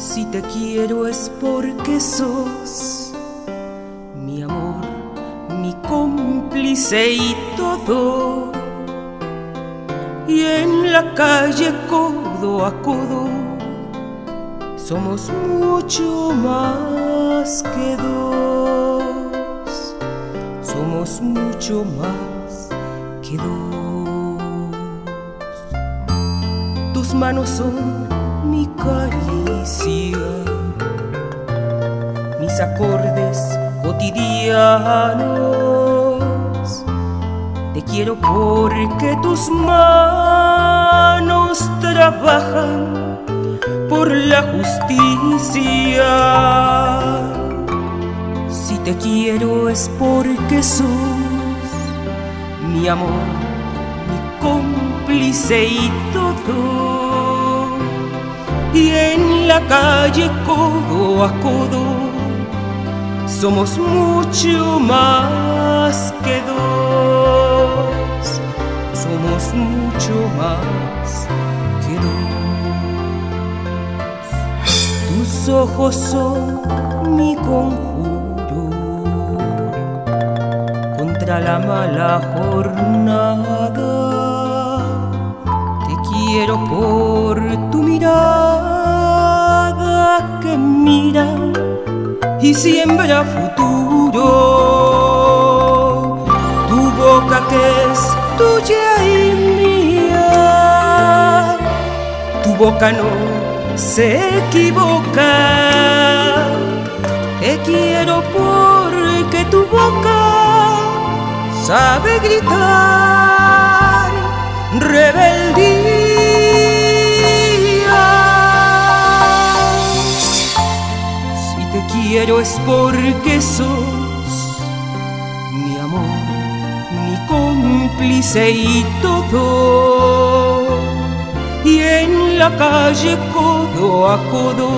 Si te quiero es porque sos mi amor, mi cómplice y todo. Y en la calle codo a codo somos mucho más que dos. Somos mucho más que dos. Tus manos son mi mis acordes cotidianos. Te quiero porque tus manos trabajan por la justicia. Si te quiero es porque sos mi amor, mi cómplice y todo y en la calle codo a codo somos mucho más que dos, somos mucho más que dos. Tus ojos son mi conjuro contra la mala jornada. Te quiero por mira y siembra futuro. Tu boca que es tuya y mía, tu boca no se equivoca. Te quiero porque tu boca sabe gritar es porque sos mi amor, mi cómplice y todo. Y en la calle codo a codo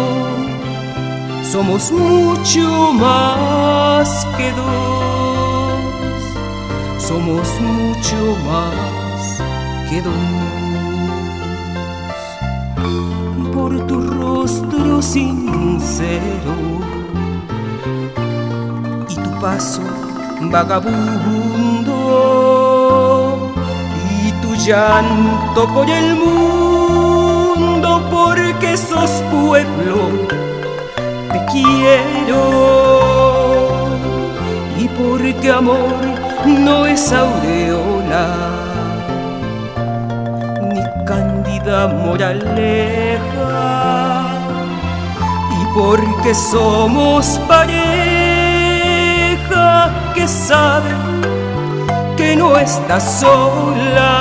somos mucho más que dos. Somos mucho más que dos. Y por tu rostro sincero paso vagabundo. Y tu llanto por el mundo porque sos pueblo te quiero. Y porque amor no es aureola ni cándida moraleja. Y porque somos pareja que sabe que no estás sola.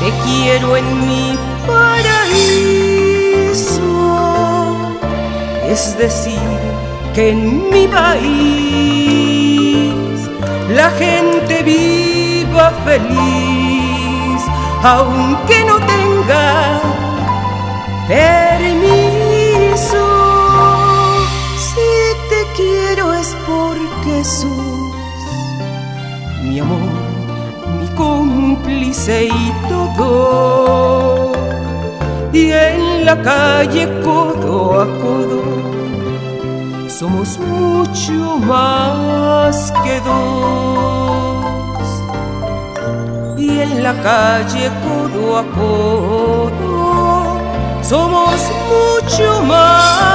Te quiero en mi paraíso, es decir, que en mi país la gente viva feliz, aunque no tenga Jesús, mi amor, mi cómplice y todo. Y en la calle codo a codo somos mucho más que dos. Y en la calle codo a codo somos mucho más